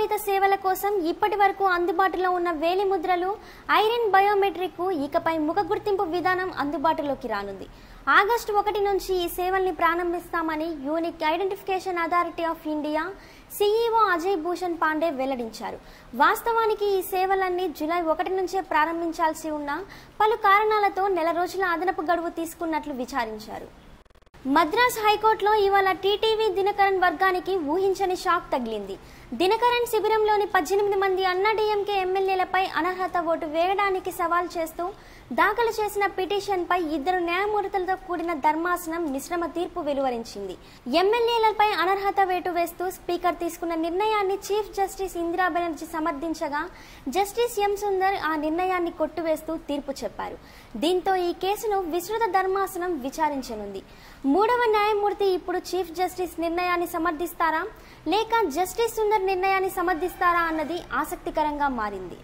ఆధారిత సేవల కోసం ఇప్పటి వరకు అందుబాటులో ఉన్న వేలి ముద్రలు ఐరిన్ బయోమెట్రిక్ ఇకపై ముఖ గుర్తింపు విధానం అందుబాటులోకి రానుంది. ఆగస్టు ఒకటి నుంచి ఈ సేవల్ని ప్రారంభిస్తామని unique identification authority of India CEO Ajay Bhushan Pandey వెల్లడించారు. వాస్తవానికి ఈ సేవలన్నీ జూలై ఒకటి నుంచే ప్రారంభించాల్సి ఉన్న పలు కారణాలతో నెల రోజుల అదనపు గడువు తీసుకున్నట్లు విచారించారు. మద్రాస్ హైకోర్టులో ఇవాళ టీటీవీ దినకరన్ వర్గానికి ఊహించని షాక్ తగిలింది. దినకరన్ శిబిరంలోని పద్దెనిమిది మంది అన్నాడీఎంకే ఎమ్మెల్యేలపై అనర్హత ఓటు వేయడానికి సవాల్ చేస్తూ దాఖలు చేసిన పిటిషన్పై ఇద్దరు న్యాయమూర్తులతో కూడిన ధర్మాసనం మిశ్రమ తీర్పు వెలువరించింది. ఎమ్మెల్యేలపై అనర్హత వేటు వేస్తూ స్పీకర్ తీసుకున్న నిర్ణయాన్ని చీఫ్ జస్టిస్ ఇందిరా బెనర్జీ సమర్థించగా జస్టిస్ ఎం సుందర్ ఆ నిర్ణయాన్ని కొట్టువేస్తూ తీర్పు చెప్పారు. దీంతో ఈ కేసును విస్తృత ధర్మాసనం విచారించనుంది. మూడవ న్యాయమూర్తి ఇప్పుడు చీఫ్ జస్టిస్ నిర్ణయాన్ని సమర్థిస్తారా? లేక జస్టిస్ సుందర్ నిర్ణయాన్ని సమర్థిస్తారా? అన్నది ఆసక్తికరంగా మారింది.